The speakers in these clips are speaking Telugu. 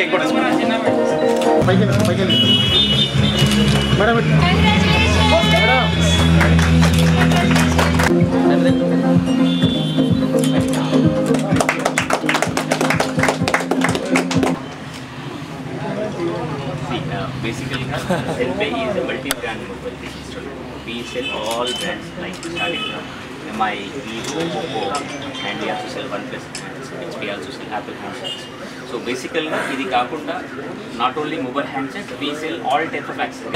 ಕೇಕ್ ಕೊಡಿಸ್ಬೇಕು madam basically Selfie is a multi-brand mobile digital. We sell all brands like starting from MI, Vivo, Oppo, and we also sell OnePlus handsets, which we also sell Apple handsets. So basically, ఇది కాకుండా not only mobile handsets, we sell all type of accessories.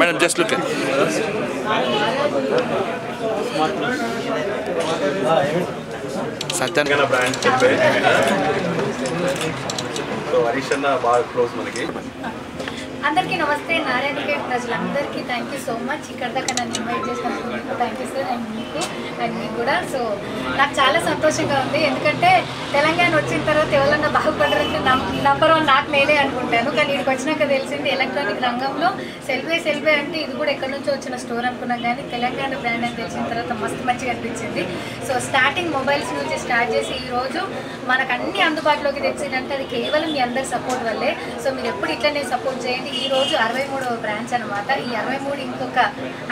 Madam just look Telangana brand చెప్పే సో హరీష్ అన్న బాగా క్లోజ్ మనకి అందరికీ నమస్తే నారాయణ గేట్ ప్రజలందరికీ థ్యాంక్ యూ సో మచ్ ఇక్కడ దాకా నన్ను ఇన్వైట్ చేసినందుకు మీకు థ్యాంక్ యూ సార్ అండ్ మీకు అండ్ మీకు కూడా. సో నాకు చాలా సంతోషంగా ఉంది. ఎందుకంటే తెలంగాణ వచ్చిన తర్వాత ఎవరన్నా బాగుపడరు నంబర్ వన్ నాకు నేనే అనుకుంటాను. కానీ ఇక్కడికి వచ్చినాక తెలిసింది ఎలక్ట్రానిక్ రంగంలో సెల్వే సెల్వే అంటే ఇది కూడా ఎక్కడి నుంచో వచ్చిన స్టోర్ అనుకున్నాం కానీ తెలంగాణ బ్రాండ్ అని తెలిసిన తర్వాత మస్తు మంచిగా అనిపించింది. సో స్టార్టింగ్ మొబైల్స్ నుంచి స్టార్ట్ చేసి ఈ రోజు మనకు అన్ని అందుబాటులోకి తెచ్చిందంటే అది కేవలం మీ అందరి సపోర్ట్ వల్లే. సో మీరు ఎప్పుడు ఇట్లనే సపోర్ట్ చేయండి. ఈ రోజు అరవై మూడవ బ్రాంచ్ అనమాట ఈ అరవై మూడు ఇంకొక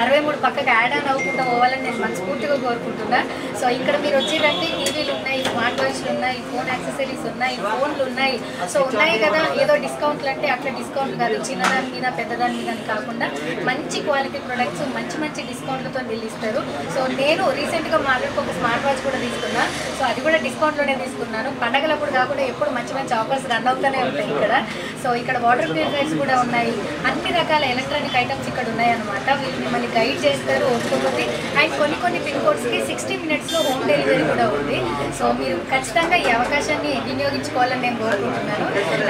అరవై మూడు పక్కకు యాడ్ ఆన్ అవ్వకుండా పోవాలని నేను మనస్ఫూర్తిగా కోరుకుంటున్నా. సో ఇక్కడ మీరు వచ్చిరంటే టీవీలు ఉన్నాయి స్మార్ట్ వాచ్లు ఉన్నాయి ఫోన్ యాక్సెసరీస్ ఉన్నాయి ఫోన్లు ఉన్నాయి సో ఉన్నాయి కదా ఏదో డిస్కౌంట్లు అంటే అట్లా డిస్కౌంట్ కాదు. చిన్నదాని మీద పెద్దదాని మీద అని కాకుండా మంచి క్వాలిటీ ప్రొడక్ట్స్ మంచి మంచి డిస్కౌంట్లతో నిలిస్తారు సో నేను రీసెంట్గా మాట్లాడుకు ఒక స్మార్ట్ వాచ్ కూడా తీసుకున్నా. సో అది కూడా డిస్కౌంట్లోనే తీసుకున్నాను. పండగలప్పుడు కాకుండా ఎప్పుడు మంచి మంచి ఆఫర్స్ రన్ అవుతూనే ఉంటాయి ఇక్కడ. సో ఇక్కడ వాటర్ ప్యూరిఫైర్స్ కూడా ఉన్నాయి. అన్ని రకాల ఎలక్ట్రానిక్ ఐటమ్స్ ఇక్కడ ఉన్నాయి అనమాట వీళ్ళు మిమ్మల్ని గైడ్ చేస్తారు ఒక్కొక్కటి అండ్ కొన్ని కొన్ని పిన్ కోడ్స్కి సిక్స్టీ మినిట్స్లో హోమ్ డెలివరీ కూడా ఉంది. సో మీరు ఖచ్చితంగా ఈ అవకాశాన్ని వినియోగించుకోవాలని నేను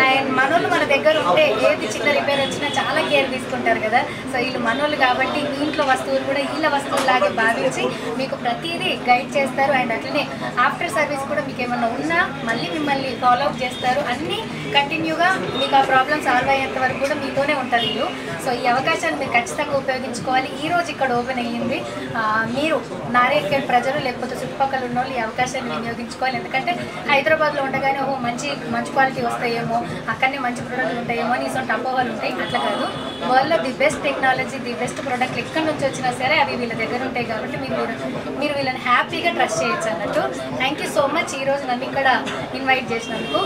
అండ్ మనోళ్ళు మన దగ్గర ఉంటే ఏది చిన్న రిపేర్ వచ్చినా చాలా కేర్ తీసుకుంటారు కదా. సో వీళ్ళు మనోళ్ళు కాబట్టి మీ ఇంట్లో వస్తువులు కూడా వీళ్ళ వస్తువులాగే భావించి మీకు ప్రతిదీ గైడ్ చేస్తారు. అండ్ అట్లనే ఆఫ్టర్ సర్వీస్ కూడా మీకు ఏమన్నా ఉన్నా మళ్ళీ మిమ్మల్ని ఫాలో అప్ చేస్తారు. అన్నీ కంటిన్యూగా మీకు ఆ ప్రాబ్లమ్ సాల్వ్ అయ్యేంత వరకు కూడా మీతోనే ఉంటారు వీళ్ళు. సో ఈ అవకాశాన్ని మీరు ఖచ్చితంగా ఉపయోగించుకోవాలి. ఈ రోజు ఇక్కడ ఓపెన్ అయ్యింది. మీరు నారేడ్కేడ్ ప్రజలు లేకపోతే చుట్టుపక్కల ఉన్న వాళ్ళు ఈ అవకాశాన్ని వినియోగించుకోవాలి. ఎందుకంటే హైదరాబాద్లో ఉండగానే ఓ మంచి మంచి క్వాలిటీ వస్తాయేమో అక్కడనే మంచి ప్రోడక్ట్లు ఉంటాయేమో అని ఇటువంటి అపోహలు ఉంటాయి. అట్లా కాదు. వరల్డ్లో the best technology the best ప్రోడక్ట్లు ఎక్కడి నుంచి వచ్చినా సరే అవి వీళ్ళ దగ్గర ఉంటాయి కాబట్టి మీరు మీరు వీళ్ళని హ్యాపీగా ట్రస్ట్ చేయొచ్చు అన్నట్టు. థ్యాంక్ యూ సో మచ్ ఈరోజు నన్ను ఇక్కడ ఇన్వైట్ చేసినందుకు.